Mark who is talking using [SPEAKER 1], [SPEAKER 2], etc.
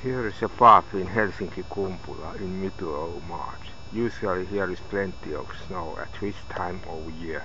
[SPEAKER 1] Here is a pub in Helsinki Kumpula in middle of March. Usually here is plenty of snow at this time of year.